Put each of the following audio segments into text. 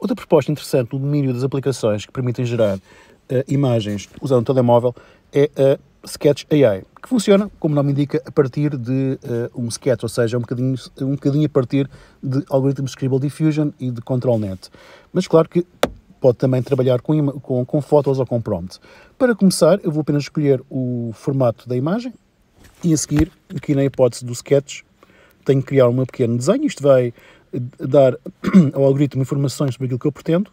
Outra proposta interessante no domínio das aplicações que permitem gerar uh, imagens usando o telemóvel é a Sketch AI, que funciona, como o nome indica, a partir de uh, um sketch, ou seja, um bocadinho, um bocadinho a partir de algoritmos de Scribble Diffusion e de ControlNet. Mas claro que pode também trabalhar com, com, com fotos ou com prompt. Para começar, eu vou apenas escolher o formato da imagem e a seguir, aqui na hipótese do sketch, tenho que criar um pequeno desenho. Isto vai dar ao algoritmo informações sobre aquilo que eu pretendo.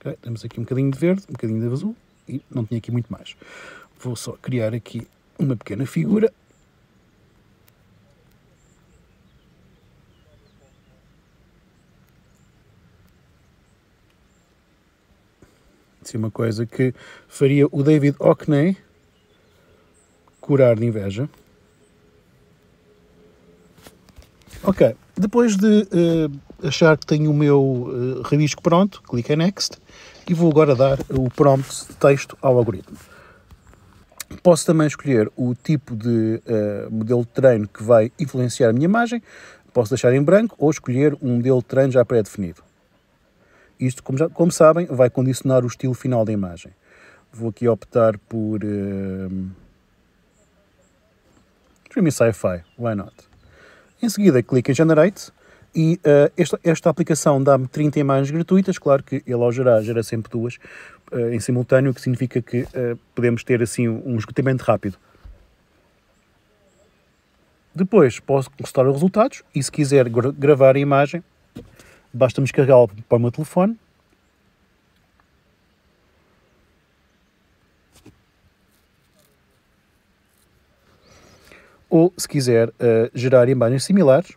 Okay, temos aqui um bocadinho de verde, um bocadinho de azul e não tinha aqui muito mais. Vou só criar aqui uma pequena figura. Assim, uma coisa que faria o David Hockney curar de inveja. Ok, depois de uh, achar que tenho o meu uh, rabisco pronto, clico em Next e vou agora dar o prompt de texto ao algoritmo. Posso também escolher o tipo de uh, modelo de treino que vai influenciar a minha imagem, posso deixar em branco ou escolher um modelo de treino já pré-definido. Isto, como, já, como sabem, vai condicionar o estilo final da imagem. Vou aqui optar por... Uh, Streaming Sci-Fi, why not? Em seguida, clico em Generate e uh, esta, esta aplicação dá-me 30 imagens gratuitas. Claro que ele, ao gerar, gera sempre duas uh, em simultâneo, o que significa que uh, podemos ter assim um esgotamento rápido. Depois posso restaurar os resultados e se quiser gra gravar a imagem, basta-me descarregá-la para o meu telefone ou, se quiser, uh, gerar imagens similares,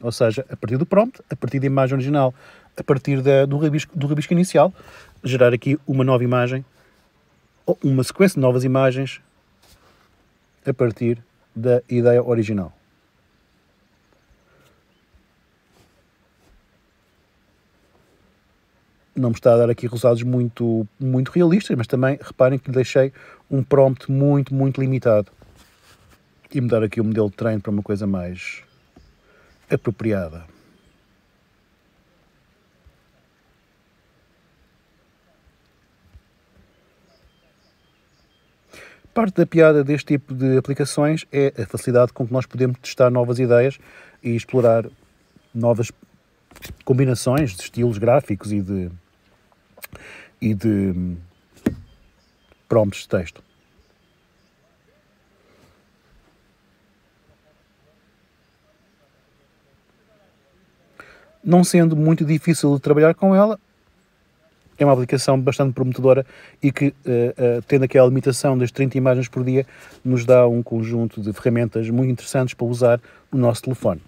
ou seja, a partir do prompt, a partir da imagem original, a partir da, do, rabisco, do rabisco inicial, gerar aqui uma nova imagem, ou uma sequência de novas imagens a partir da ideia original. Não me está a dar aqui resultados muito, muito realistas, mas também reparem que deixei um prompt muito, muito limitado e mudar aqui o modelo de treino para uma coisa mais apropriada. Parte da piada deste tipo de aplicações é a facilidade com que nós podemos testar novas ideias e explorar novas combinações de estilos gráficos e de, e de prompts de texto. Não sendo muito difícil de trabalhar com ela, é uma aplicação bastante prometedora e que, uh, uh, tendo aquela limitação das 30 imagens por dia, nos dá um conjunto de ferramentas muito interessantes para usar no nosso telefone.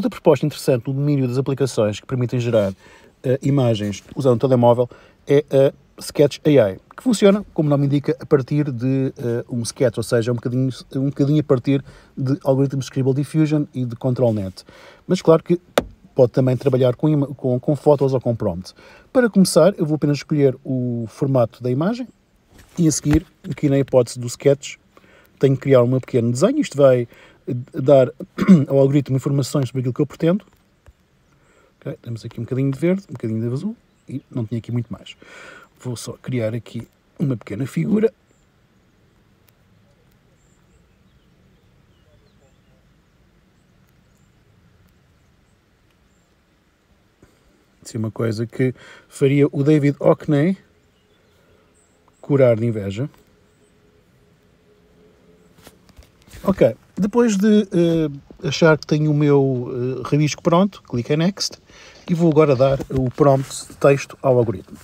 Outra proposta interessante no domínio das aplicações que permitem gerar uh, imagens usando o telemóvel é a Sketch AI, que funciona, como o nome indica, a partir de uh, um sketch, ou seja, um bocadinho, um bocadinho a partir de algoritmos Scribble Diffusion e de ControlNet. Mas claro que pode também trabalhar com, com, com fotos ou com prompt. Para começar, eu vou apenas escolher o formato da imagem e a seguir, aqui na hipótese do sketch, tenho que criar um pequeno desenho. Isto vai dar ao algoritmo informações sobre aquilo que eu pretendo. Okay, temos aqui um bocadinho de verde, um bocadinho de azul e não tinha aqui muito mais. Vou só criar aqui uma pequena figura. Assim, uma coisa que faria o David Hockney curar de inveja. Ok, depois de uh, achar que tenho o meu uh, rabisco pronto, clico em Next e vou agora dar o prompt de texto ao algoritmo.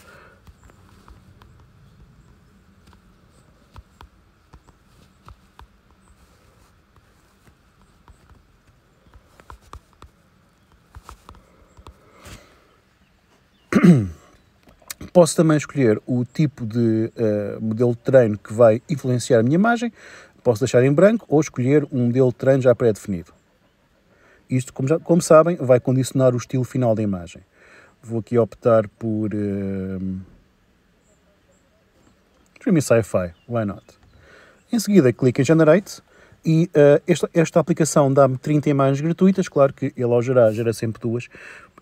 Posso também escolher o tipo de uh, modelo de treino que vai influenciar a minha imagem. Posso deixar em branco ou escolher um modelo de treino já pré-definido. Isto, como, já, como sabem, vai condicionar o estilo final da imagem. Vou aqui optar por... Uh, Dreamy Sci-Fi, why not? Em seguida, clico em Generate e uh, esta, esta aplicação dá-me 30 imagens gratuitas. Claro que ele ao gerar, gera sempre duas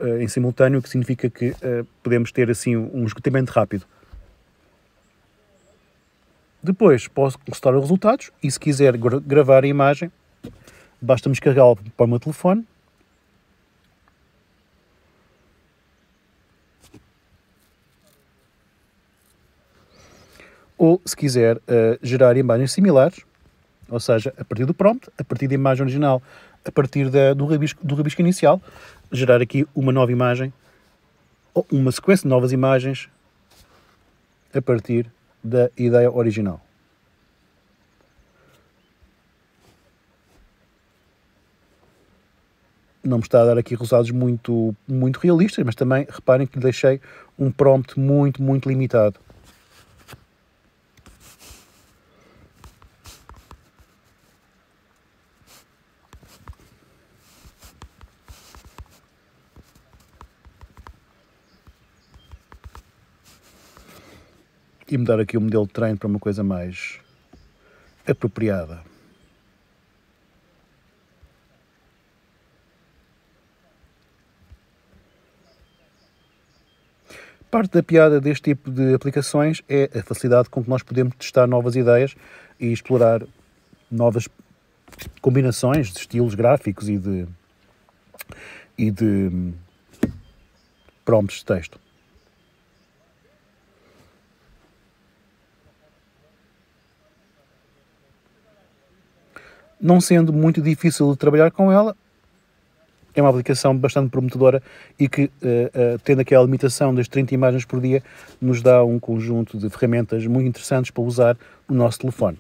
uh, em simultâneo, o que significa que uh, podemos ter assim um esgotamento rápido. Depois posso consultar os resultados e se quiser gra gravar a imagem, basta-me descarregá-la para o meu telefone. Ou, se quiser, uh, gerar imagens similares, ou seja, a partir do prompt, a partir da imagem original, a partir da, do, rabisco, do rabisco inicial, gerar aqui uma nova imagem, ou uma sequência de novas imagens a partir da ideia original. Não me está a dar aqui resultados muito, muito realistas, mas também reparem que deixei um prompt muito, muito limitado. E mudar aqui o modelo de treino para uma coisa mais apropriada. Parte da piada deste tipo de aplicações é a facilidade com que nós podemos testar novas ideias e explorar novas combinações de estilos gráficos e de, e de prompts de texto. Não sendo muito difícil de trabalhar com ela, é uma aplicação bastante prometedora e que, uh, uh, tendo aquela limitação das 30 imagens por dia, nos dá um conjunto de ferramentas muito interessantes para usar no nosso telefone.